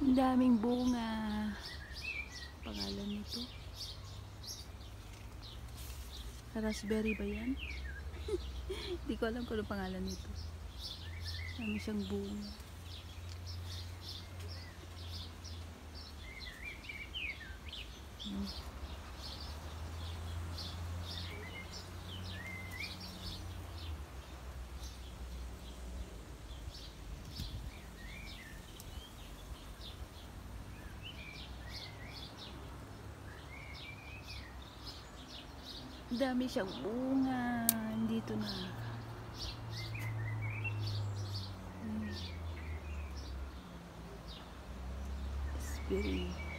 Ang daming bunga. Pangalan nito. Raspberry ba yan? Hindi ko alam kung ano pangalan nito. Dami siyang bunga. Hmm. Dami siyang bunga. Dito na. Hmm. Raspberry.